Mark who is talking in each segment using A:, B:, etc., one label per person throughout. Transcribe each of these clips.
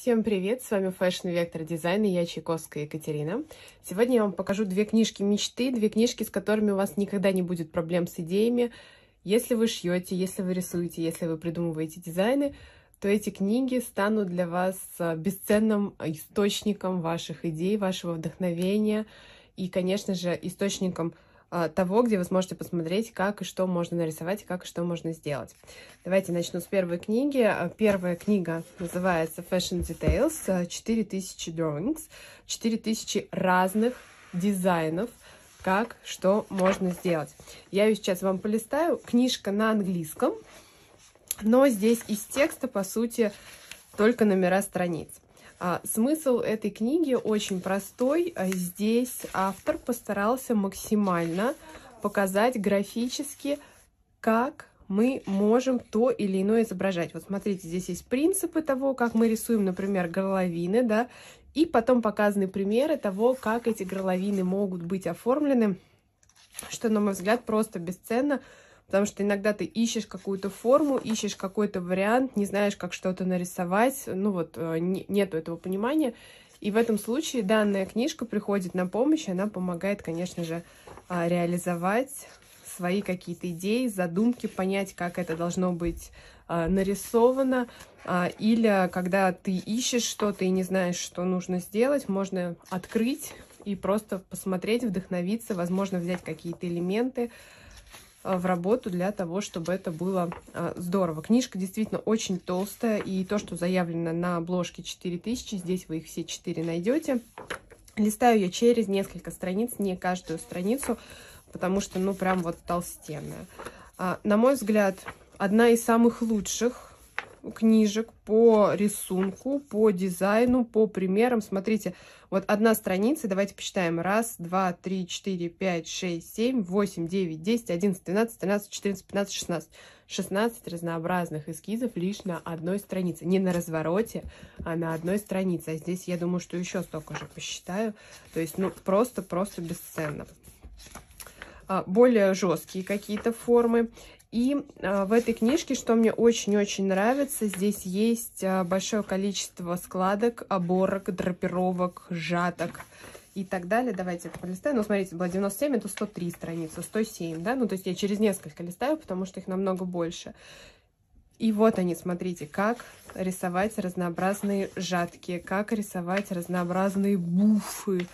A: Всем привет! С вами Fashion Vector Design и я Чайковская Екатерина. Сегодня я вам покажу две книжки мечты, две книжки, с которыми у вас никогда не будет проблем с идеями. Если вы шьете, если вы рисуете, если вы придумываете дизайны, то эти книги станут для вас а, бесценным источником ваших идей, вашего вдохновения и, конечно же, источником того, где вы сможете посмотреть, как и что можно нарисовать, как и что можно сделать. Давайте начну с первой книги. А, первая книга называется Fashion Details, 4000 drawings, 4000 разных дизайнов, как, что можно сделать. Я ее сейчас вам полистаю. Книжка на английском, но здесь из текста, по сути, только номера страниц. А, смысл этой книги очень простой. А здесь автор постарался максимально показать графически, как мы можем то или иное изображать. Вот смотрите, здесь есть принципы того, как мы рисуем, например, горловины, да, и потом показаны примеры того, как эти горловины могут быть оформлены, что, на мой взгляд, просто бесценно, Потому что иногда ты ищешь какую-то форму, ищешь какой-то вариант, не знаешь, как что-то нарисовать, ну вот э, нету этого понимания. И в этом случае данная книжка приходит на помощь, она помогает, конечно же, а, реализовать свои какие-то идеи, задумки, понять, как это должно быть а, нарисовано. А, или когда ты ищешь что-то и не знаешь, что нужно сделать, можно открыть и просто посмотреть, вдохновиться, возможно, взять какие-то элементы, в работу для того, чтобы это было э, здорово. Книжка действительно очень толстая, и то, что заявлено на обложке 4000, здесь вы их все 4 найдете. Листаю я через несколько страниц, не каждую страницу, потому что, ну, прям вот толстенная. А, на мой взгляд, одна из самых лучших книжек по рисунку, по дизайну, по примерам. Смотрите, вот одна страница, давайте посчитаем. Раз, два, три, четыре, пять, шесть, семь, восемь, девять, десять, одиннадцать, двенадцать, тринадцать, четырнадцать, пятнадцать, шестнадцать. 16 разнообразных эскизов лишь на одной странице. Не на развороте, а на одной странице. А здесь, я думаю, что еще столько же посчитаю. То есть, ну, просто-просто бесценно. А, более жесткие какие-то формы. И а, в этой книжке, что мне очень-очень нравится, здесь есть а, большое количество складок, оборок, драпировок, жаток и так далее. Давайте это полистаем. Ну, смотрите, было 97, это 103 страницы, 107, да? Ну, то есть я через несколько листаю, потому что их намного больше. И вот они, смотрите, как рисовать разнообразные жатки, как рисовать разнообразные буфы,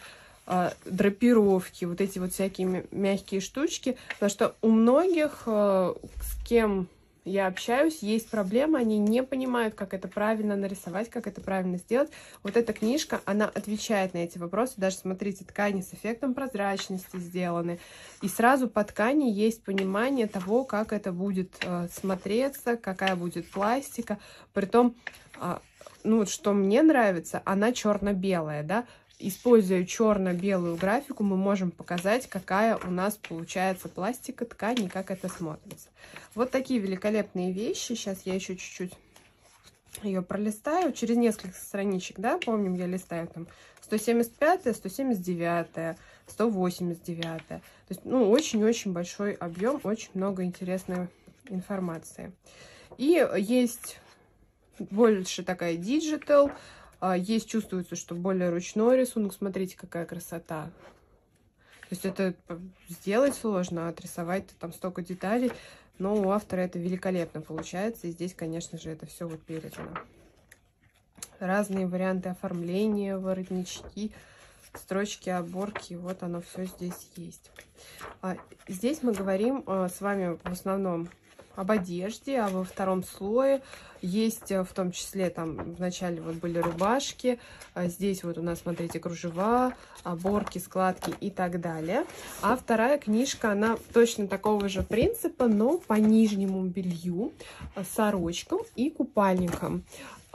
A: драпировки, вот эти вот всякие мягкие штучки, потому что у многих, э, с кем я общаюсь, есть проблема, они не понимают, как это правильно нарисовать, как это правильно сделать. Вот эта книжка, она отвечает на эти вопросы. Даже, смотрите, ткани с эффектом прозрачности сделаны. И сразу по ткани есть понимание того, как это будет э, смотреться, какая будет пластика. Притом, э, ну вот что мне нравится, она черно-белая, да, Используя черно-белую графику, мы можем показать, какая у нас получается пластика ткани, как это смотрится. Вот такие великолепные вещи. Сейчас я еще чуть-чуть ее пролистаю. Через несколько страничек, да, помним, я листаю там 175, 179, 189. То есть, ну, очень-очень большой объем, очень много интересной информации. И есть больше такая а, есть, чувствуется, что более ручной рисунок. Смотрите, какая красота. То есть это сделать сложно, а отрисовать там столько деталей. Но у автора это великолепно получается. И здесь, конечно же, это все вот передано. Разные варианты оформления, воротнички, строчки, оборки. Вот оно все здесь есть. А здесь мы говорим а, с вами в основном об одежде, а во втором слое есть э, в том числе, там вначале вот были рубашки, а здесь вот у нас, смотрите, кружева, оборки, складки и так далее. А вторая книжка, она точно такого же принципа, но по нижнему белью, э, сорочкам и купальникам.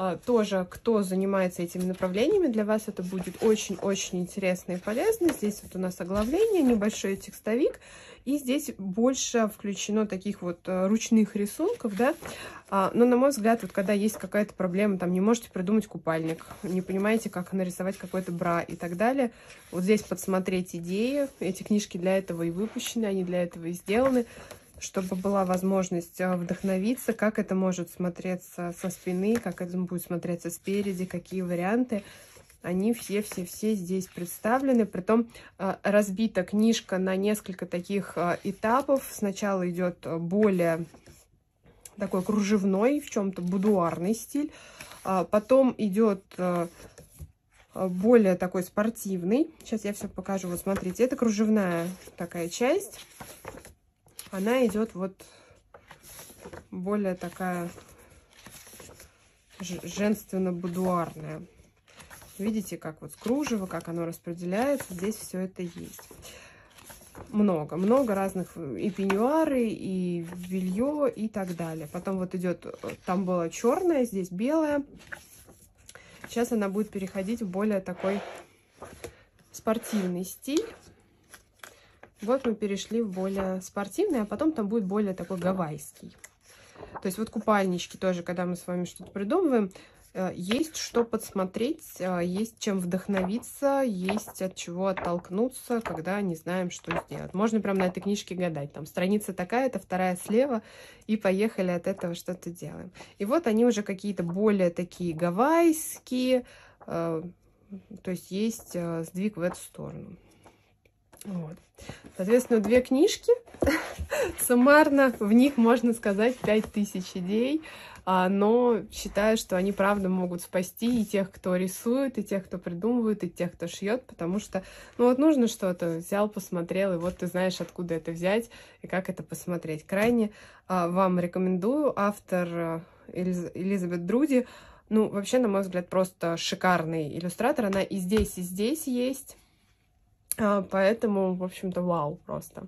A: А, тоже, кто занимается этими направлениями, для вас это будет очень-очень интересно и полезно. Здесь вот у нас оглавление, небольшой текстовик, и здесь больше включено таких вот э, ручных рисунков, да. А, но, на мой взгляд, вот когда есть какая-то проблема, там не можете придумать купальник, не понимаете, как нарисовать какой-то бра и так далее, вот здесь подсмотреть идеи. Эти книжки для этого и выпущены, они для этого и сделаны. Чтобы была возможность э, вдохновиться, как это может смотреться со спины, как это будет смотреться спереди, какие варианты. Они все-все-все здесь представлены. Притом э, разбита книжка на несколько таких э, этапов. Сначала идет более такой кружевной, в чем-то будуарный стиль. А потом идет более такой спортивный. Сейчас я все покажу. Вот смотрите, это кружевная такая часть она идет вот более такая женственно-будуарная. Видите, как вот с кружева, как оно распределяется, здесь все это есть. Много, много разных и пеньюары, и белье, и так далее. Потом вот идет, там было черное, здесь белое. Сейчас она будет переходить в более такой спортивный стиль. Вот мы перешли в более спортивный, а потом там будет более такой гавайский. То есть вот купальнички тоже, когда мы с вами что-то придумываем, э, есть что подсмотреть, э, есть чем вдохновиться, есть от чего оттолкнуться, когда не знаем, что сделать. Можно прям на этой книжке гадать. Там страница такая-то, вторая слева, и поехали от этого что-то делаем. И вот они уже какие-то более такие гавайские, э, то есть есть сдвиг в эту сторону. Вот. Соответственно, две книжки. Суммарно в них, можно сказать, 5000 идей. А, но считаю, что они, правда, могут спасти и тех, кто рисует, и тех, кто придумывает, и тех, кто шьет, потому что, ну вот нужно что-то, взял, посмотрел, и вот ты знаешь, откуда это взять и как это посмотреть. Крайне а, вам рекомендую. Автор а, Элиз... Элизабет Друди, ну, вообще, на мой взгляд, просто шикарный иллюстратор. Она и здесь, и здесь есть. А, поэтому, в общем-то, вау просто.